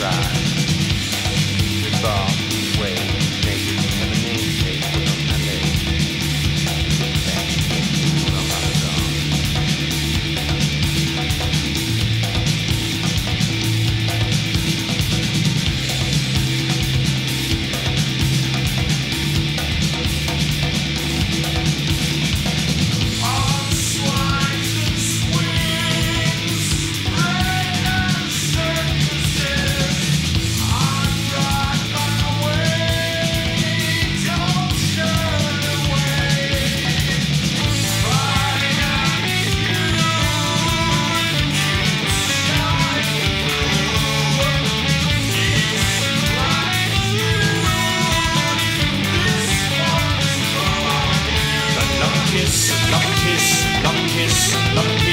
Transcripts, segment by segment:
ride. all. kiss.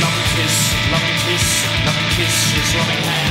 loving kiss, loving kiss, loving kiss is loving hand.